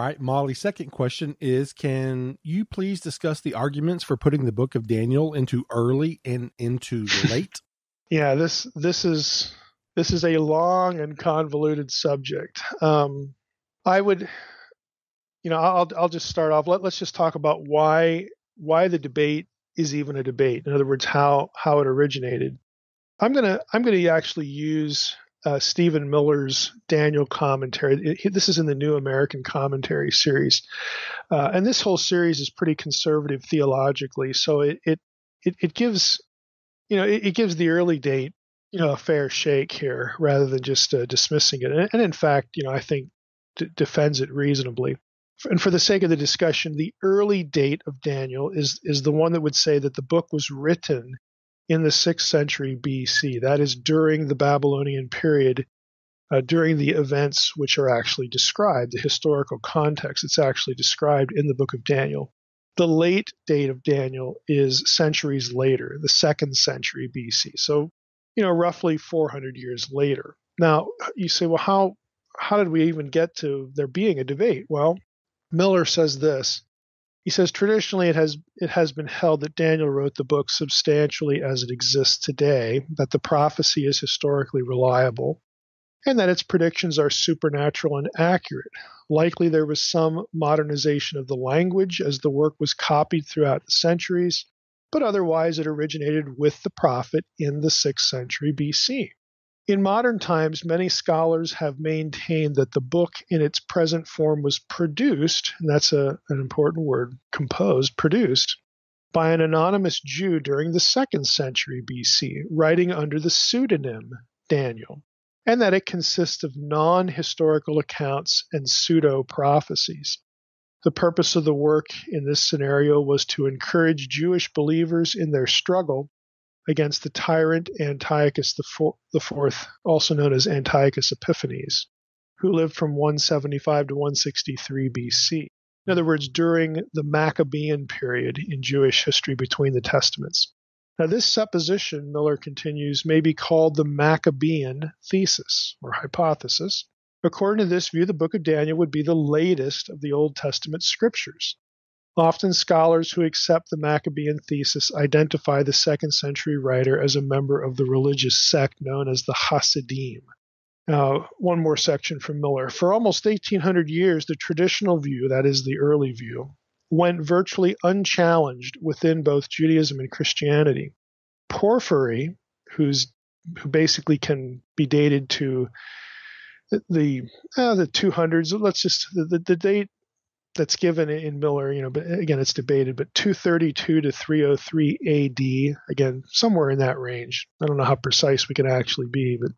All right, Molly, second question is Can you please discuss the arguments for putting the book of Daniel into early and into late? yeah, this this is this is a long and convoluted subject. Um, I would, you know, I'll I'll just start off. Let, let's just talk about why why the debate is even a debate. In other words, how how it originated. I'm gonna I'm gonna actually use uh, Stephen Miller's Daniel commentary. It, this is in the New American Commentary series, uh, and this whole series is pretty conservative theologically. So it it it, it gives you know it, it, gives the early date you know a fair shake here rather than just uh, dismissing it. And, and, in fact, you know I think d- defends it reasonably. And for the sake of the discussion, the early date of Daniel is is the one that would say that the book was written in the 6th century BC. That is during the Babylonian period, uh, during the events which are actually described, the historical context that's actually described in the book of Daniel. The late date of Daniel is centuries later, the 2nd century BC. So, you know, roughly 400 years later. Now, you say, well, how how did we even get to there being a debate? Well, Miller says this he says traditionally it has it has been held that Daniel wrote the book substantially as it exists today, that the prophecy is historically reliable, and that its predictions are supernatural and accurate. Likely there was some modernization of the language as the work was copied throughout the centuries, but otherwise it originated with the prophet in the 6th century BC. In modern times, many scholars have maintained that the book in its present form was produced, and that's a, an important word, composed, produced, by an anonymous Jew during the second century BC, writing under the pseudonym Daniel, and that it consists of non historical accounts and pseudo prophecies. The purpose of the work in this scenario was to encourage Jewish believers in their struggle against the tyrant Antiochus IV, also known as Antiochus Epiphanes, who lived from 175 to 163 BC. In other words, during the Maccabean period in Jewish history between the Testaments. Now, this supposition, Miller continues, may be called the Maccabean thesis or hypothesis. According to this view, the book of Daniel would be the latest of the Old Testament scriptures, Often scholars who accept the Maccabean thesis identify the second century writer as a member of the religious sect known as the Hasidim. Now, one more section from Miller. For almost 1800 years, the traditional view, that is the early view, went virtually unchallenged within both Judaism and Christianity. Porphyry, who's who basically can be dated to the uh, the 200s. Let's just the, the date that's given in Miller, you know, but again, it's debated, but 232 to 303 AD, again, somewhere in that range. I don't know how precise we can actually be, but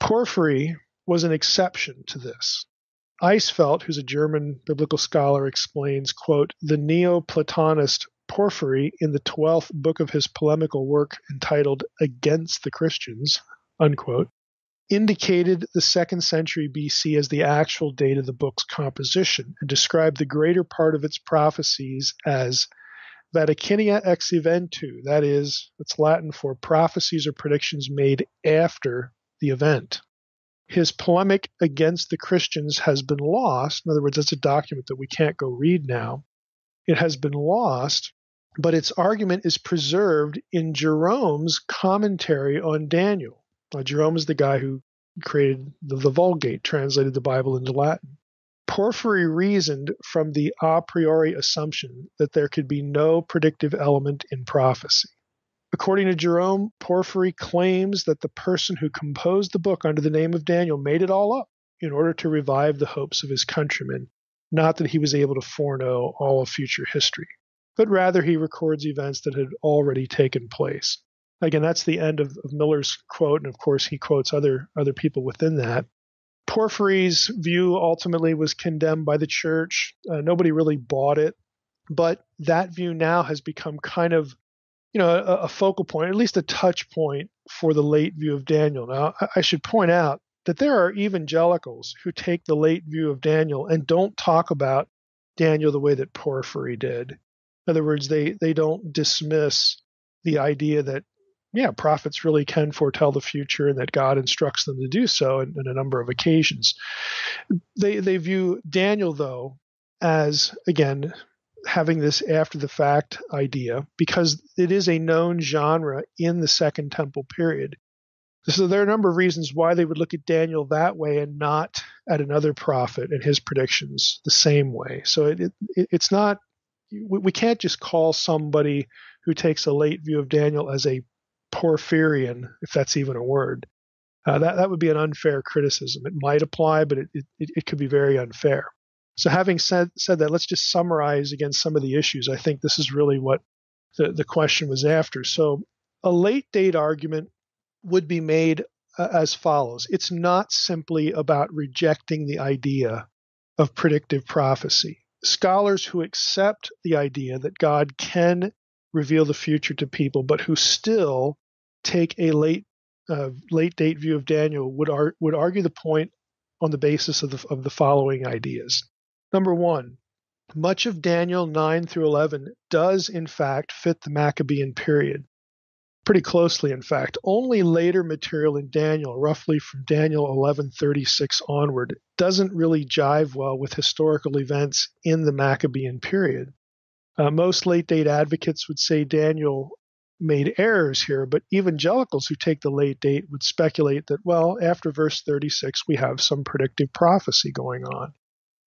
Porphyry was an exception to this. Eissfeldt, who's a German biblical scholar, explains, quote, the Neoplatonist Porphyry in the 12th book of his polemical work entitled Against the Christians, unquote, indicated the second century BC as the actual date of the book's composition and described the greater part of its prophecies as vaticinia ex eventu, that is, it's Latin for prophecies or predictions made after the event. His polemic against the Christians has been lost. In other words, it's a document that we can't go read now. It has been lost, but its argument is preserved in Jerome's commentary on Daniel. Uh, Jerome is the guy who created the, the Vulgate, translated the Bible into Latin. Porphyry reasoned from the a priori assumption that there could be no predictive element in prophecy. According to Jerome, Porphyry claims that the person who composed the book under the name of Daniel made it all up in order to revive the hopes of his countrymen, not that he was able to foreknow all of future history, but rather he records events that had already taken place again, that's the end of, of Miller's quote, and of course he quotes other other people within that. Porphyry's view ultimately was condemned by the church. Uh, nobody really bought it, but that view now has become kind of, you know, a, a, focal point, at least a touch point for the late view of Daniel. Now, I, I should point out that there are evangelicals who take the late view of Daniel and don't talk about Daniel the way that Porphyry did. In other words, they they don't dismiss the idea that yeah, prophets really can foretell the future and that God instructs them to do so in, in, a number of occasions. They, they view Daniel, though, as, again, having this after the fact idea because it is a known genre in the Second Temple period. So there are a number of reasons why they would look at Daniel that way and not at another prophet and his predictions the same way. So it, it, it's not we can't just call somebody who takes a late view of Daniel as a Porphyrian, if that's even a word. Uh, that that would be an unfair criticism. It might apply, but it, it, it could be very unfair. So having said said that, let's just summarize again some of the issues. I think this is really what the, the question was after. So a late date argument would be made uh, as follows. It's not simply about rejecting the idea of predictive prophecy. Scholars who accept the idea that God can reveal the future to people, but who still take a late uh, late date view of Daniel would ar- would argue the point on the basis of the, of the following ideas. Number one, much of Daniel 9 through 11 does in fact fit the Maccabean period pretty closely, in fact. Only later material in Daniel, roughly from Daniel 1136 onward, doesn't really jive well with historical events in the Maccabean period. Uh, most late date advocates would say Daniel made errors here, but evangelicals who take the late date would speculate that, well, after verse 36, we have some predictive prophecy going on.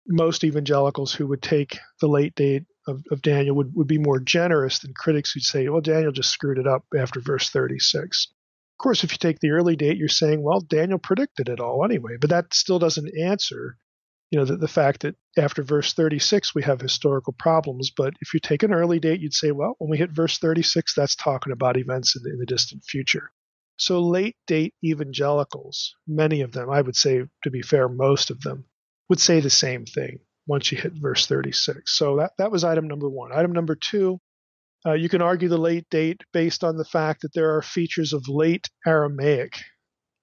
Most evangelicals who would take the late date of, of Daniel would, would be more generous than critics who'd say, well, Daniel just screwed it up after verse 36. Of course, if you take the early date, you're saying, well, Daniel predicted it all anyway, but that still doesn't answer, you know, the, the fact that after verse 36 we have historical problems. But if you take an early date, you'd say, well, when we hit verse 36, that's talking about events in the, in the distant future. So late date evangelicals, many of them, I would say, to be fair, most of them, would say the same thing once you hit verse 36. So that, that was item number one. Item number two, uh, you can argue the late date based on the fact that there are features of late Aramaic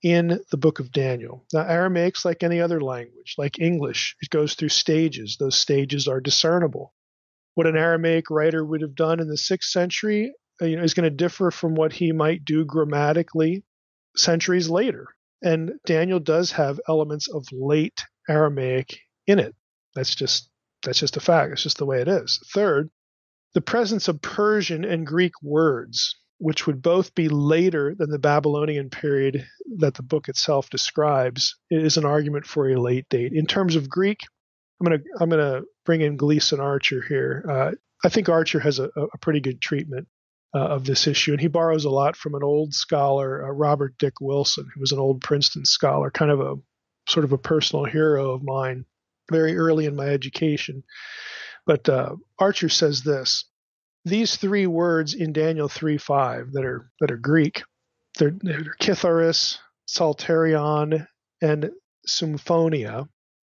in the book of Daniel. Now, Aramaic's like any other language, like English, it goes through stages. Those stages are discernible. What an Aramaic writer would have done in the sixth century uh, you know, is going to differ from what he might do grammatically centuries later. And Daniel does have elements of late Aramaic in it. That's just that's just a fact. It's just the way it is. Third, the presence of Persian and Greek words, which would both be later than the Babylonian period that the book itself describes, is an argument for a late date. In terms of Greek, I'm gonna I'm gonna bring in Gleason Archer here. Uh, I think Archer has a, a pretty good treatment uh, of this issue, and he borrows a lot from an old scholar, uh, Robert Dick Wilson, who was an old Princeton scholar, kind of a sort of a personal hero of mine very early in my education. But uh, Archer says this: these three words in Daniel 3:5 that are that are Greek, they're, they're Kitharis, Psalterion, and Symphonia.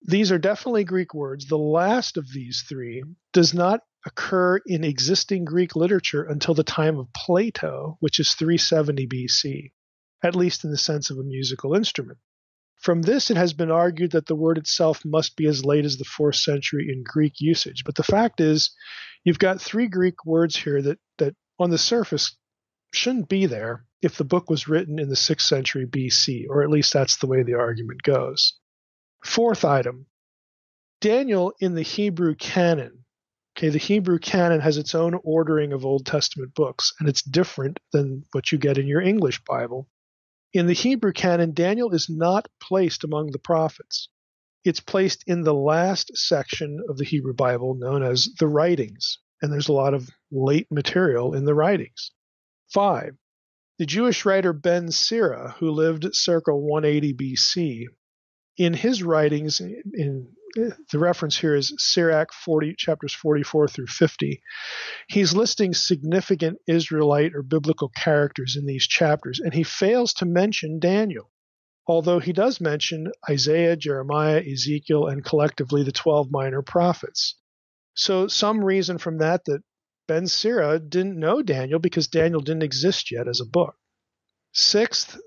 These are definitely Greek words. The last of these three does not occur in existing Greek literature until the time of Plato, which is 370 BC, at least in the sense of a musical instrument. From this, it has been argued that the word itself must be as late as the fourth century in Greek usage. But the fact is, you've got three Greek words here that, that on the surface shouldn't be there if the book was written in the sixth century BC, or at least that's the way the argument goes. Fourth item Daniel in the Hebrew canon. Okay, the Hebrew canon has its own ordering of Old Testament books, and it's different than what you get in your English Bible. In the Hebrew canon, Daniel is not placed among the prophets. It's placed in the last section of the Hebrew Bible known as the writings, and there's a lot of late material in the writings. Five, the Jewish writer Ben Sira, who lived circa 180 BC, in his writings, in the reference here is Sirach 40, chapters 44 through 50. He's listing significant Israelite or biblical characters in these chapters, and he fails to mention Daniel, although he does mention Isaiah, Jeremiah, Ezekiel, and collectively the 12 minor prophets. So, some reason from that that Ben Sira didn't know Daniel because Daniel didn't exist yet as a book. Sixth,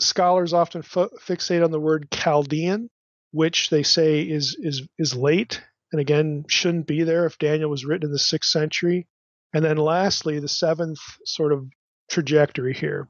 scholars often fo- fixate on the word Chaldean which they say is is is late and again shouldn't be there if Daniel was written in the sixth century. And then lastly, the seventh sort of trajectory here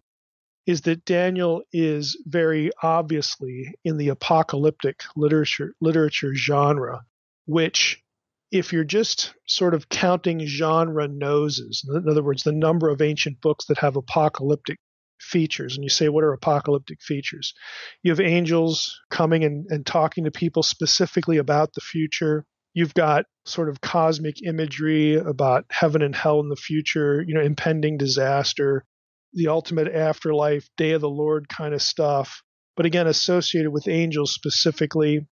is that Daniel is very obviously in the apocalyptic literature literature genre, which if you're just sort of counting genre noses, in other words, the number of ancient books that have apocalyptic features, and you say, what are apocalyptic features? You have angels coming and, and talking to people specifically about the future. You've got sort of cosmic imagery about heaven and hell in the future, you know, impending disaster, the ultimate afterlife, day of the Lord kind of stuff. But again, associated with angels specifically,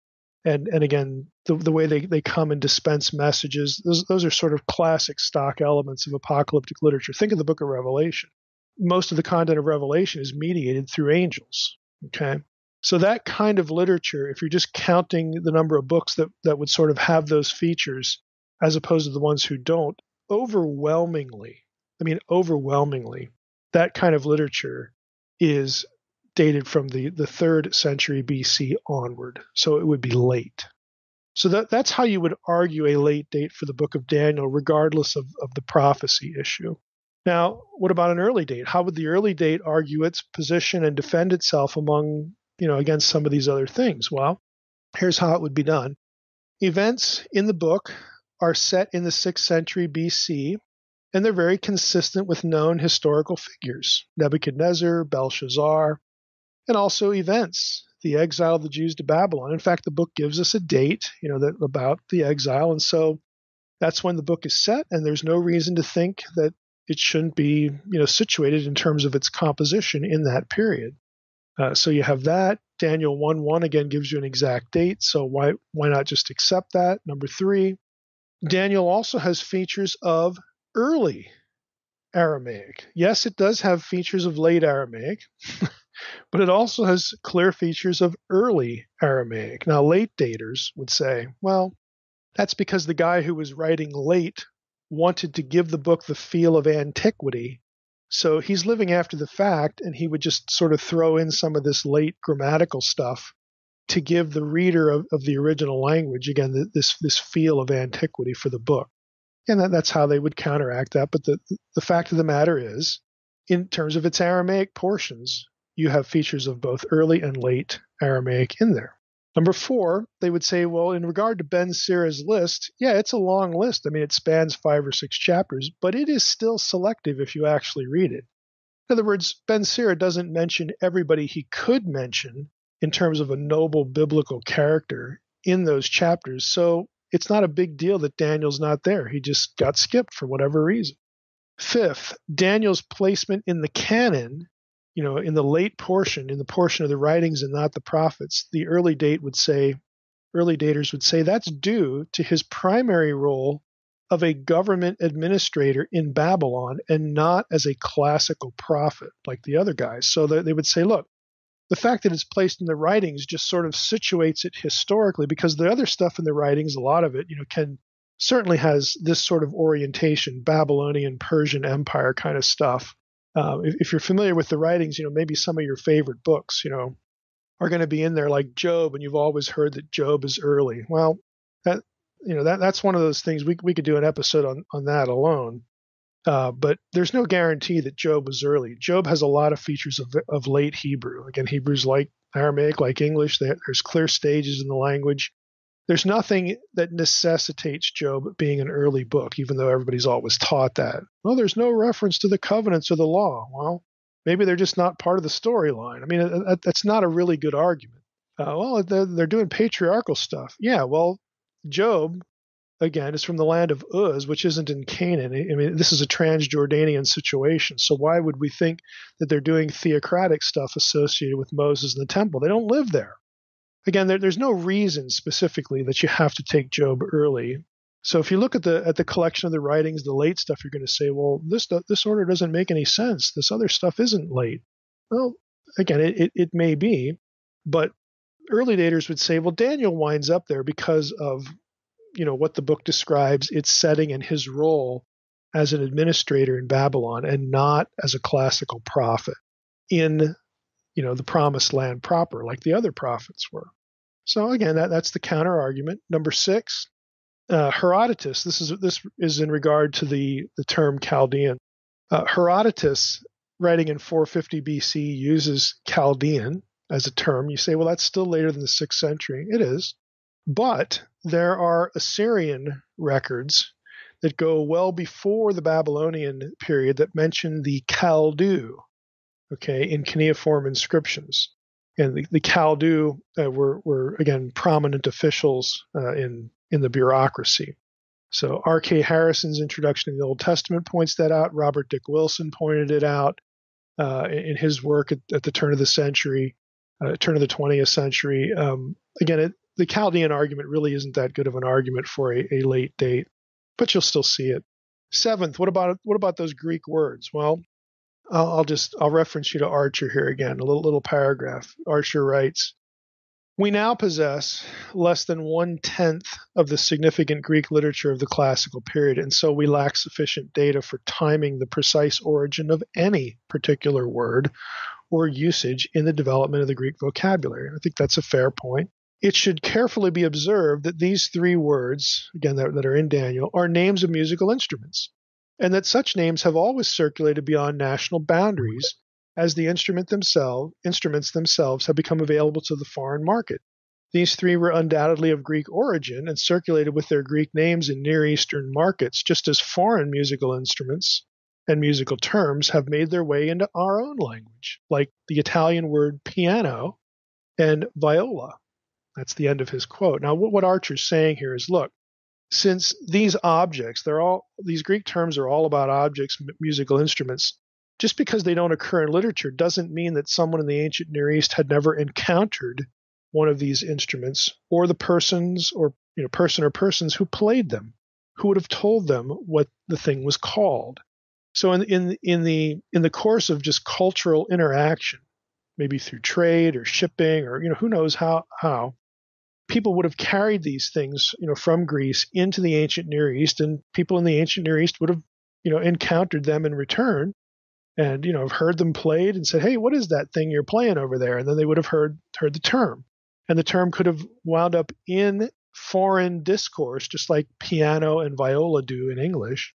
and and again the, the way they, they come and dispense messages those, those are sort of classic stock elements of apocalyptic literature think of the book of revelation most of the content of revelation is mediated through angels okay so that kind of literature if you're just counting the number of books that, that would sort of have those features as opposed to the ones who don't overwhelmingly i mean overwhelmingly that kind of literature is dated from the, the third century BC onward. So it would be late. So that, that's how you would argue a late date for the book of Daniel, regardless of, of the prophecy issue. Now, what about an early date? How would the early date argue its position and defend itself among, you know, against some of these other things? Well, here's how it would be done. Events in the book are set in the 6th century BC, and they're very consistent with known historical figures Nebuchadnezzar, Belshazzar, and also events, the exile of the Jews to Babylon. In fact, the book gives us a date, you know, that about the exile, and so that's when the book is set, and there's no reason to think that it shouldn't be, you know, situated in terms of its composition in that period. Uh, so you have that. Daniel 1 1 again gives you an exact date, so why why not just accept that? Number three, Daniel also has features of early Aramaic. Yes, it does have features of late Aramaic. but it also has clear features of early Aramaic. Now, late daters would say, well, that's because the guy who was writing late wanted to give the book the feel of antiquity. So he's living after the fact, and he would just sort of throw in some of this late grammatical stuff to give the reader of, of the original language, again, this, this feel of antiquity for the book. And that, that's how they would counteract that. But the, the fact of the matter is, in terms of its Aramaic portions, you have features of both early and late Aramaic in there. Number four, they would say, well, in regard to Ben Sira's list, yeah, it's a long list. I mean, it spans five or six chapters, but it is still selective if you actually read it. In other words, Ben Sira doesn't mention everybody he could mention in terms of a noble biblical character in those chapters. So it's not a big deal that Daniel's not there. He just got skipped for whatever reason. Fifth, Daniel's placement in the canon you know, in the late portion, in the portion of the writings and not the prophets, the early date would say, early daters would say that's due to his primary role of a government administrator in Babylon and not as a classical prophet like the other guys. So they would say, look, the fact that it's placed in the writings just sort of situates it historically because the other stuff in the writings, a lot of it, you know, can certainly has this sort of orientation, Babylonian, Persian Empire kind of stuff. Uh, if, if, you're familiar with the writings, you know maybe some of your favorite books, you know, are going to be in there, like Job, and you've always heard that Job is early. Well, that you know that that's one of those things we we could do an episode on on that alone. Uh, but there's no guarantee that Job was early. Job has a lot of features of of late Hebrew. Again, Hebrew's like Aramaic, like English. There's clear stages in the language there's nothing that necessitates Job being an early book, even though everybody's always taught that. Well, there's no reference to the covenants or the law. Well, maybe they're just not part of the storyline. I mean, that's not a really good argument. Uh, well, they're, they're doing patriarchal stuff. Yeah, well, Job, again, is from the land of Uz, which isn't in Canaan. I mean, this is a Transjordanian situation. So why would we think that they're doing theocratic stuff associated with Moses and the temple? They don't live there again, there, there's no reason specifically that you have to take Job early. So if you look at the at the collection of the writings, the late stuff, you're going to say, well, this this order doesn't make any sense. This other stuff isn't late. Well, again, it, it, it may be, but early daters would say, well, Daniel winds up there because of you know what the book describes, its setting and his role as an administrator in Babylon, and not as a classical prophet in you know the promised land proper, like the other prophets were. So again, that, that's the counter argument. Number six, uh, Herodotus. This is this is in regard to the the term Chaldean. Uh, Herodotus, writing in 450 BC, uses Chaldean as a term. You say, well, that's still later than the sixth century. It is, But there are Assyrian records that go well before the Babylonian period that mention the Kaldu, okay, in cuneiform inscriptions. And the, the Kaldu uh, were, were, again, prominent officials uh, in, in the bureaucracy. So R.K. Harrison's introduction to the Old Testament points that out. Robert Dick Wilson pointed it out uh, in his work at, at, the turn of the century, uh, turn of the 20th century. Um, again, it, the Chaldean argument really isn't that good of an argument for a, a late date, but you'll still see it. Seventh, what about what about those Greek words? Well, I'll, I'll just I'll reference you to Archer here again, a little little paragraph. Archer writes, we now possess less than one tenth of the significant Greek literature of the classical period, and so we lack sufficient data for timing the precise origin of any particular word or usage in the development of the Greek vocabulary. I think that's a fair point. It should carefully be observed that these three words, again, that, that are in Daniel, are names of musical instruments, and that such names have always circulated beyond national boundaries as the instrument themselves, instruments themselves have become available to the foreign market. These three were undoubtedly of Greek origin and circulated with their Greek names in Near Eastern markets, just as foreign musical instruments and musical terms have made their way into our own language, like the Italian word piano and viola. That's the end of his quote. Now, what Archer's saying here is look, since these objects, they're all, these Greek terms are all about objects, musical instruments, just because they don't occur in literature doesn't mean that someone in the ancient Near East had never encountered one of these instruments or the persons or you know person or persons who played them who would have told them what the thing was called so in in in the in the course of just cultural interaction maybe through trade or shipping or you know who knows how how people would have carried these things you know from Greece into the ancient Near East and people in the ancient Near East would have you know encountered them in return and you know have heard them played and said, "Hey, what is that thing you're playing over there?" And then they would have heard heard the term, and the term could have wound up in foreign discourse, just like piano and viola do in English.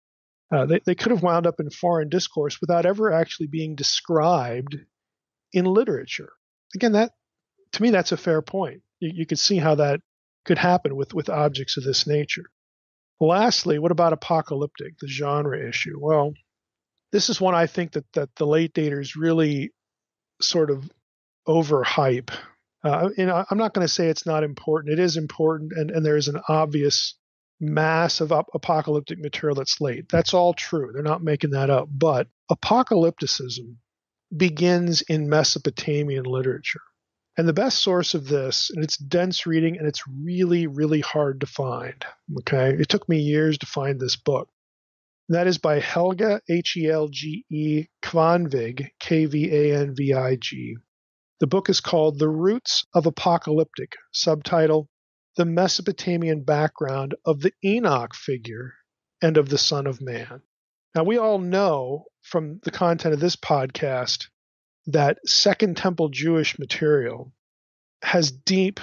Uh, they, they could have wound up in foreign discourse without ever actually being described in literature. Again, that to me that's a fair point. You, you could see how that could happen with with objects of this nature. Lastly, what about apocalyptic, the genre issue? Well, this is one I think that that the late daters really sort of overhype. Uh, and I'm not going to say it's not important. It is important, and, and there is an obvious mass of ap- apocalyptic material that's late. That's all true. They're not making that up. But apocalypticism begins in Mesopotamian literature. And the best source of this, and it's dense reading and it's really, really hard to find. Okay. It took me years to find this book. That is by Helge, H E L G E, Kvanvig, K V A N V I G. The book is called The Roots of Apocalyptic, subtitle The Mesopotamian Background of the Enoch Figure and of the Son of Man. Now, we all know from the content of this podcast that Second Temple Jewish material has deep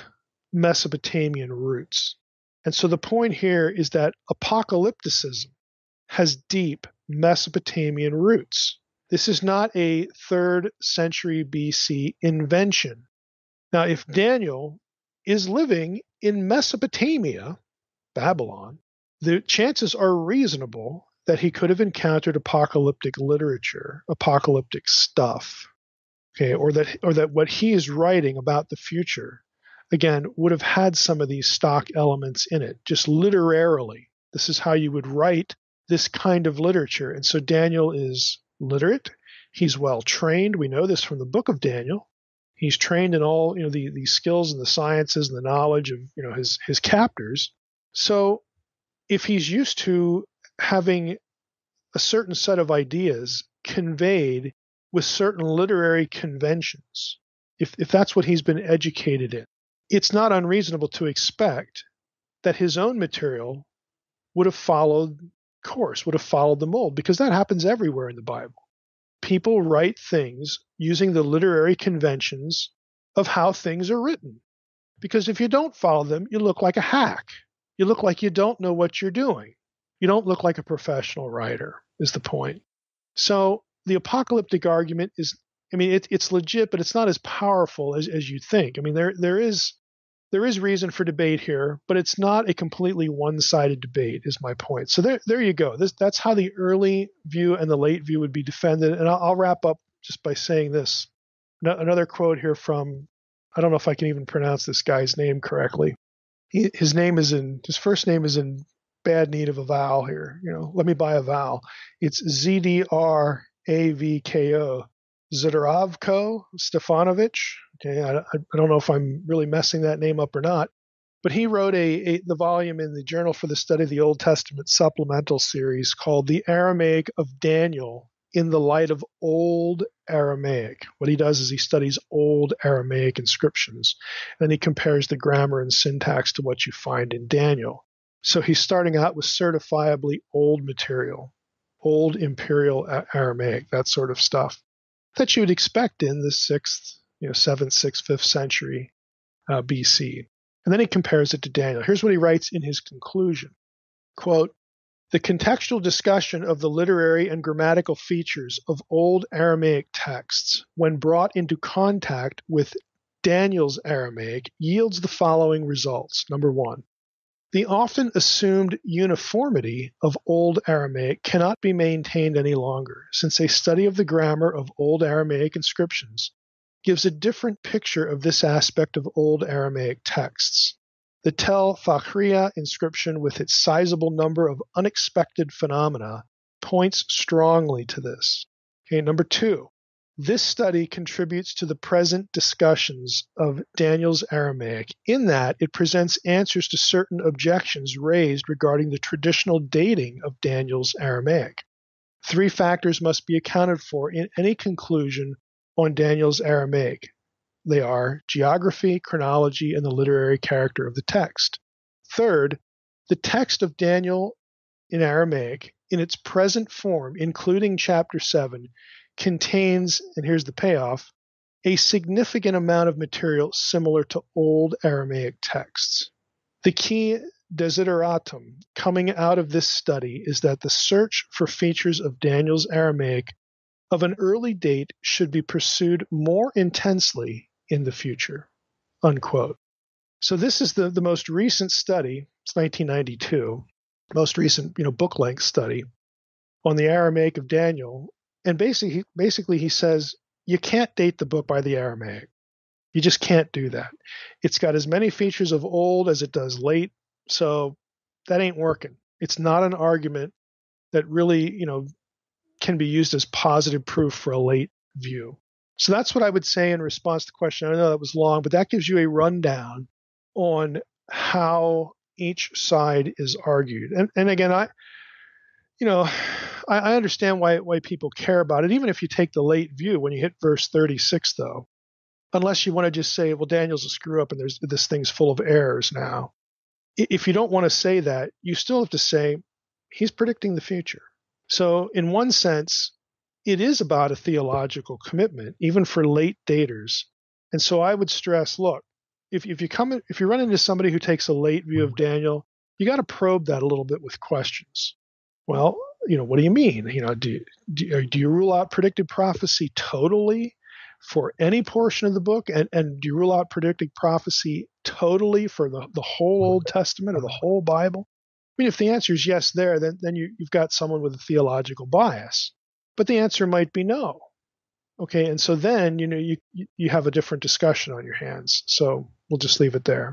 Mesopotamian roots. And so the point here is that apocalypticism has deep Mesopotamian roots. This is not a third century BC invention. Now, if Daniel is living in Mesopotamia, Babylon, the chances are reasonable that he could have encountered apocalyptic literature, apocalyptic stuff, okay, or that or that what he is writing about the future, again, would have had some of these stock elements in it, just literarily. This is how you would write this kind of literature. And so Daniel is literate. He's well trained. We know this from the book of Daniel. He's trained in all, you know, the, the skills and the sciences and the knowledge of, you know, his, his captors. So if he's used to having a certain set of ideas conveyed with certain literary conventions, if, if that's what he's been educated in, it's not unreasonable to expect that his own material would have followed course, would have followed the mold because that happens everywhere in the Bible. People write things using the literary conventions of how things are written. Because if you don't follow them, you look like a hack. You look like you don't know what you're doing. You don't look like a professional writer, is the point. So the apocalyptic argument is, I mean, it, it's legit, but it's not as powerful as, as you think. I mean, there there is there is reason for debate here, but it's not a completely one-sided debate. Is my point. So there, there you go. This, that's how the early view and the late view would be defended. And I'll, I'll wrap up just by saying this. No, another quote here from I don't know if I can even pronounce this guy's name correctly. He, his name is in his first name is in bad need of a vowel here. You know, let me buy a vowel. It's Z D R A V K O. Zdravko Stefanovic. Okay, I, I, don't know if I'm really messing that name up or not, but he wrote a, a, the volume in the Journal for the Study of the Old Testament supplemental series called "The Aramaic of Daniel in the Light of Old Aramaic." What he does is he studies old Aramaic inscriptions, and he compares the grammar and syntax to what you find in Daniel. So he's starting out with certifiably old material, old imperial Aramaic, that sort of stuff that you would expect in the sixth, you know, seventh, sixth, fifth century uh, BC. And then he compares it to Daniel. Here's what he writes in his conclusion. Quote, the contextual discussion of the literary and grammatical features of old Aramaic texts, when brought into contact with Daniel's Aramaic, yields the following results. Number one, the often assumed uniformity of Old Aramaic cannot be maintained any longer, since a study of the grammar of Old Aramaic inscriptions gives a different picture of this aspect of Old Aramaic texts. The Tel Fakhria inscription, with its sizable number of unexpected phenomena, points strongly to this. Okay, number two, this study contributes to the present discussions of Daniel's Aramaic in that it presents answers to certain objections raised regarding the traditional dating of Daniel's Aramaic. Three factors must be accounted for in any conclusion on Daniel's Aramaic. They are geography, chronology, and the literary character of the text. Third, the text of Daniel in Aramaic, in its present form, including chapter 7, contains, and here's the payoff, a significant amount of material similar to old Aramaic texts. The key desideratum coming out of this study is that the search for features of Daniel's Aramaic of an early date should be pursued more intensely in the future. Unquote. So this is the, the most recent study, it's 1992, most recent you know book length study on the Aramaic of Daniel and basically, basically he says you can't date the book by the Aramaic. You just can't do that. It's got as many features of old as it does late, so that ain't working. It's not an argument that really, you know, can be used as positive proof for a late view. So that's what I would say in response to the question. I know that was long, but that gives you a rundown on how each side is argued. And, and again, I, you know, I, I understand why why people care about it. Even if you take the late view, when you hit verse 36, though, unless you want to just say, well, Daniel's a screw up and there's this thing's full of errors now. If you don't want to say that, you still have to say he's predicting the future. So, in one sense, it is about a theological commitment, even for late daters. And so, I would stress, look, if if you come if you run into somebody who takes a late view of Daniel, you got to probe that a little bit with questions. Well, you know, what do you mean? You know, do, do, do you rule out predicted prophecy totally for any portion of the book? And, and do you rule out predicted prophecy totally for the, the whole Old Testament or the uh-huh. whole Bible? I mean, if the answer is yes there, then, then you, you've got someone with a theological bias. But the answer might be no. Okay, and so then, you know, you, you have a different discussion on your hands. So we'll just leave it there.